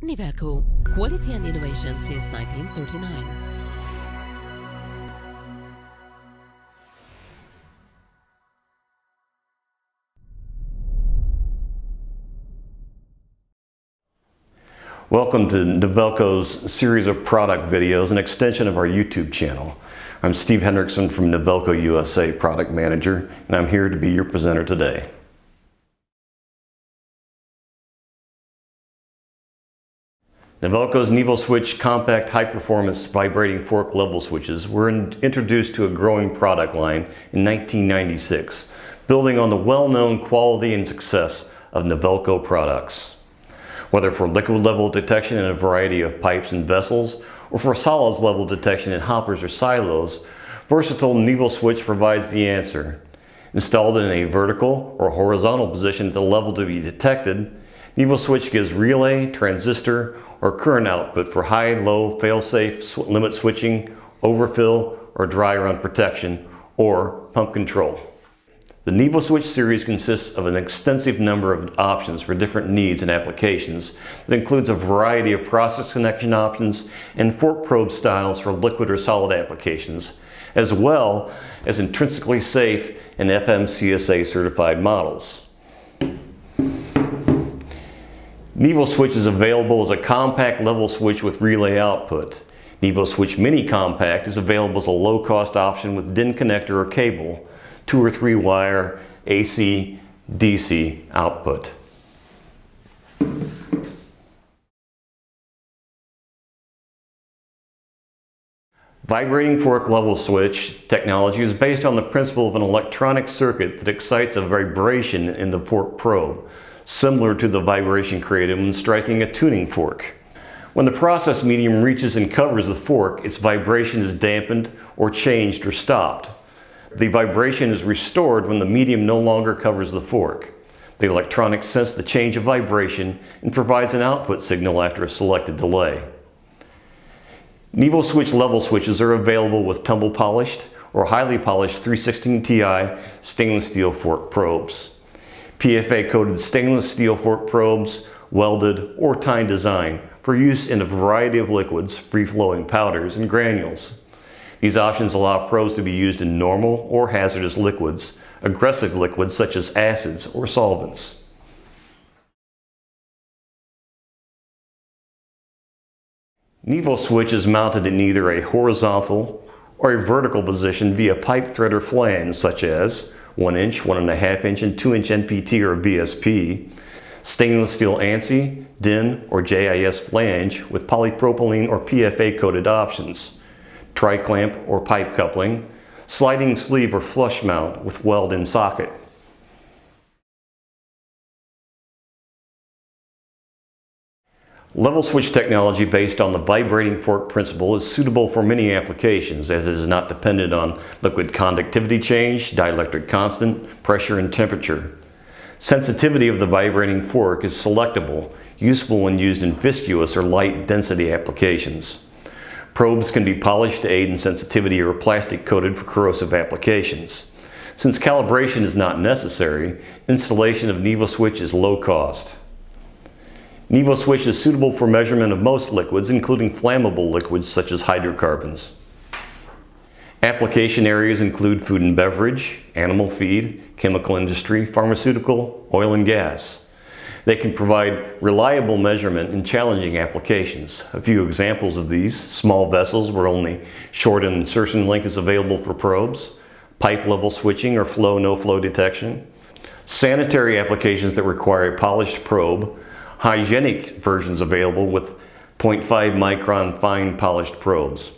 Nivelco, quality and innovation since 1939. Welcome to Nivelco's series of product videos, an extension of our YouTube channel. I'm Steve Henrikson from Nivelco USA Product Manager, and I'm here to be your presenter today. Nivelco's NivoSwitch compact high-performance vibrating fork level switches were in introduced to a growing product line in 1996, building on the well-known quality and success of Nivelco products. Whether for liquid level detection in a variety of pipes and vessels, or for solids level detection in hoppers or silos, versatile NivoSwitch provides the answer. Installed in a vertical or horizontal position at the level to be detected, NivoSwitch gives relay, transistor, or current output for high, low, fail-safe sw limit switching, overfill, or dry run protection, or pump control. The NivoSwitch series consists of an extensive number of options for different needs and applications that includes a variety of process connection options and fork probe styles for liquid or solid applications, as well as intrinsically safe and FMCSA certified models. NivoSwitch is available as a compact level switch with relay output. NivoSwitch Mini Compact is available as a low-cost option with DIN connector or cable, two or three wire AC, DC output. Vibrating fork level switch technology is based on the principle of an electronic circuit that excites a vibration in the fork probe similar to the vibration created when striking a tuning fork. When the process medium reaches and covers the fork, its vibration is dampened or changed or stopped. The vibration is restored when the medium no longer covers the fork. The electronics sense the change of vibration and provides an output signal after a selected delay. NivoSwitch level switches are available with tumble polished or highly polished 316 Ti stainless steel fork probes. PFA coated stainless steel fork probes, welded or tine design for use in a variety of liquids, free-flowing powders and granules. These options allow probes to be used in normal or hazardous liquids, aggressive liquids such as acids or solvents. NivoSwitch is mounted in either a horizontal or a vertical position via pipe thread or flange such as 1 inch, 1.5 inch, and 2 inch NPT or BSP, stainless steel ANSI, DIN, or JIS flange with polypropylene or PFA coated options, tri-clamp or pipe coupling, sliding sleeve or flush mount with weld in socket. Level switch technology based on the vibrating fork principle is suitable for many applications as it is not dependent on liquid conductivity change, dielectric constant, pressure, and temperature. Sensitivity of the vibrating fork is selectable, useful when used in viscous or light density applications. Probes can be polished to aid in sensitivity or plastic coated for corrosive applications. Since calibration is not necessary, installation of NivoSwitch is low cost. NivoSwitch is suitable for measurement of most liquids, including flammable liquids such as hydrocarbons. Application areas include food and beverage, animal feed, chemical industry, pharmaceutical, oil and gas. They can provide reliable measurement in challenging applications. A few examples of these, small vessels where only short insertion link is available for probes, pipe level switching or flow no flow detection, sanitary applications that require a polished probe, hygienic versions available with 0.5 micron fine polished probes.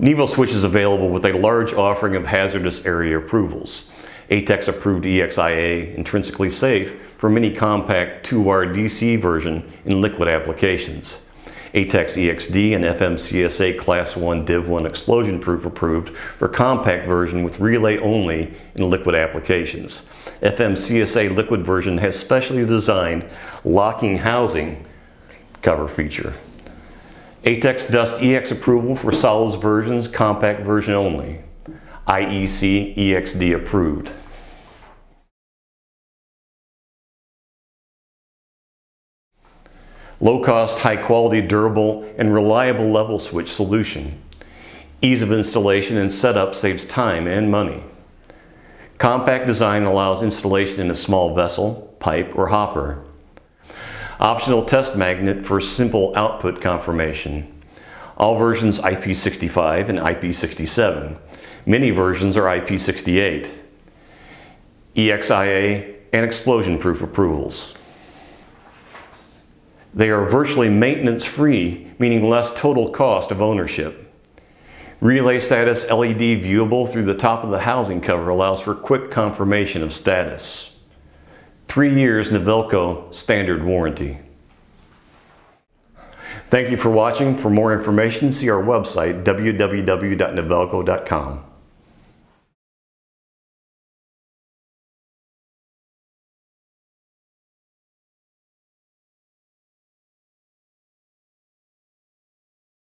NivoSwitch is available with a large offering of hazardous area approvals. ATEX approved EXIA, intrinsically safe, for mini compact 2-wire DC version in liquid applications. ATEX EXD and FMCSA Class 1 Div 1 explosion proof approved for compact version with relay only in liquid applications. FMCSA liquid version has specially designed locking housing cover feature. ATEX Dust EX approval for solids versions, compact version only. IEC EXD approved. Low cost, high quality, durable, and reliable level switch solution. Ease of installation and setup saves time and money. Compact design allows installation in a small vessel, pipe, or hopper. Optional test magnet for simple output confirmation. All versions IP65 and IP67. Many versions are IP68. EXIA and explosion-proof approvals. They are virtually maintenance-free, meaning less total cost of ownership. Relay status LED viewable through the top of the housing cover allows for quick confirmation of status. Three years Nivelco standard warranty. Thank you for watching. For more information, see our website, www.nivelco.com.